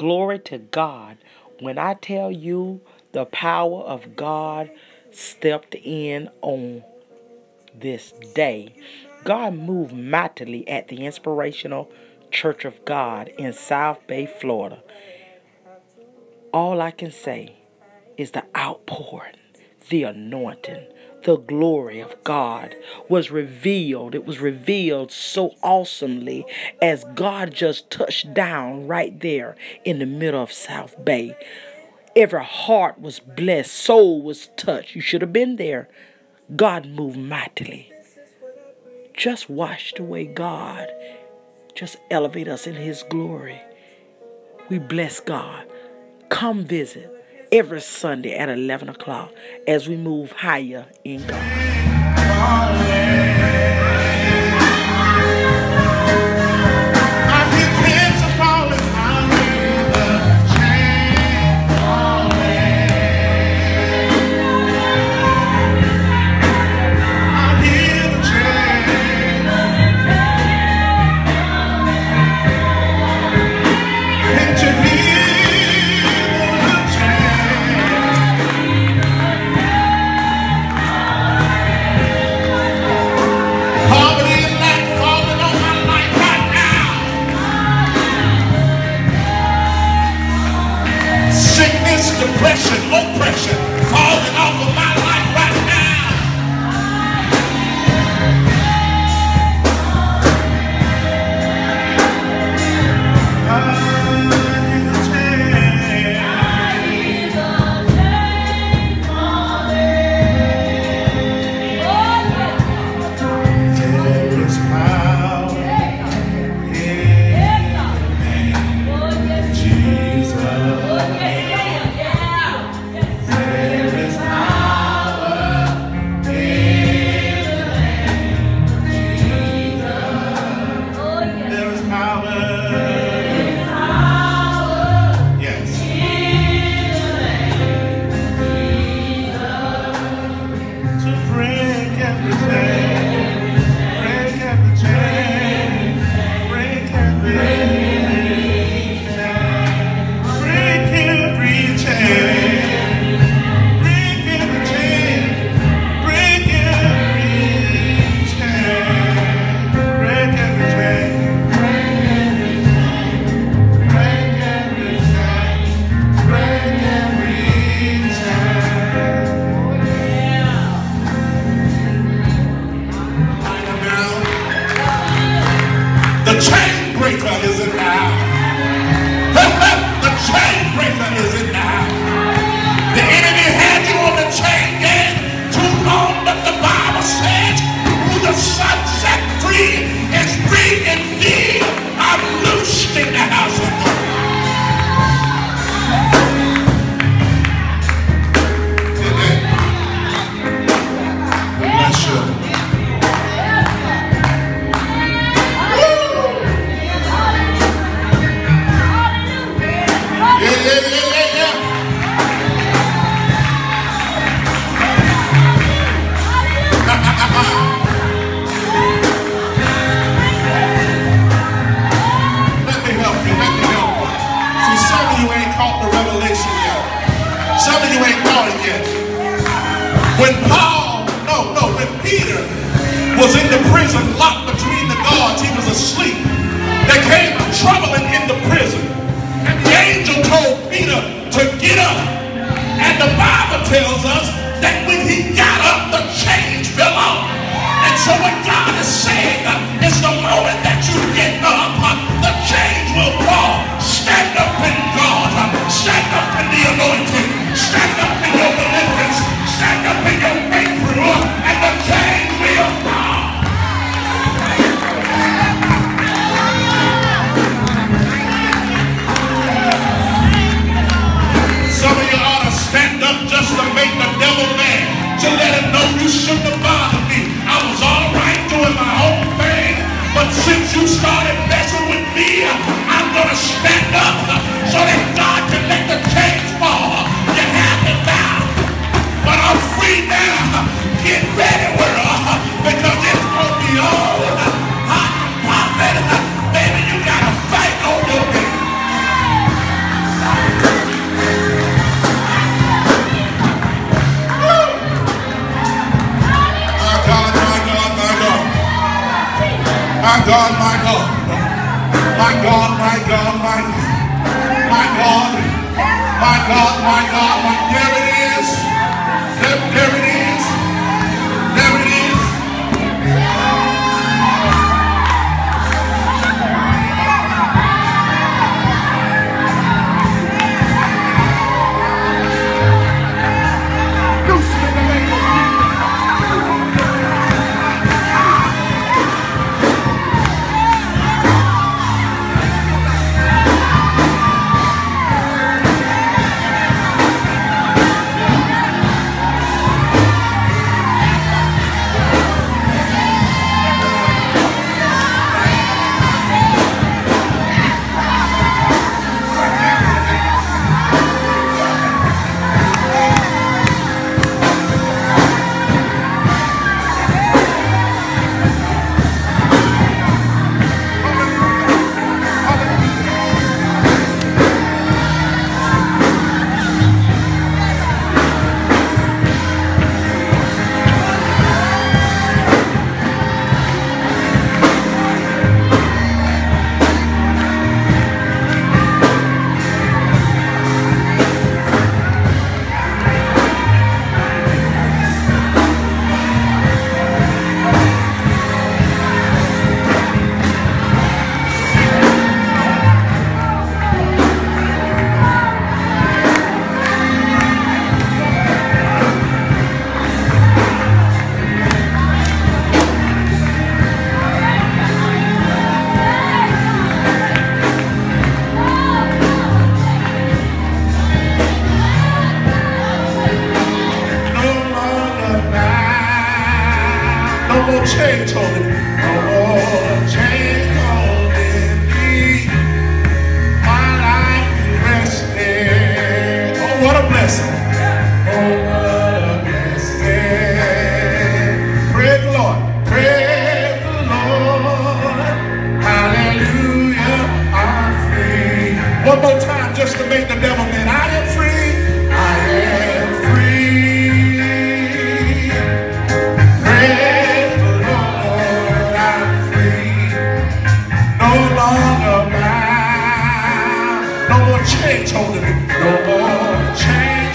Glory to God. When I tell you the power of God stepped in on this day, God moved mightily at the Inspirational Church of God in South Bay, Florida. All I can say is the outpouring, the anointing, the glory of God was revealed. It was revealed so awesomely as God just touched down right there in the middle of South Bay. Every heart was blessed, soul was touched. You should have been there. God moved mightily. Just washed away God just elevate us in His glory. We bless God. Come visit every Sunday at 11 o'clock as we move higher in God. sickness, depression, oppression, falling off of my life. was in the prison, locked between the guards. He was asleep. There came troubling in the prison. And the angel told Peter to get up. And the Bible tells us that when he got up, the to stand up so that God can let the chains fall. You have it now. But I'm free now. Get ready, world, because it's going to be all Hot and hot. Baby, you got to fight on your feet. My God, my God, my God. My God, my God. My God, my I got my God, my There it is. More chains holding me. Life is resting. Oh, what a blessing. Oh, what a blessing. Praise the Lord. Praise the Lord. Hallelujah. I'm free. One more time just to make the devil mad. No more chains holding me. No more chains